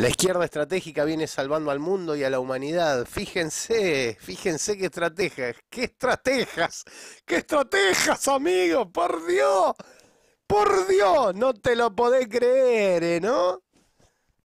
La izquierda estratégica viene salvando al mundo y a la humanidad. Fíjense, fíjense qué estrategias, qué estrategias, qué estrategias, amigos, por Dios, por Dios, no te lo podés creer, ¿eh? ¿no?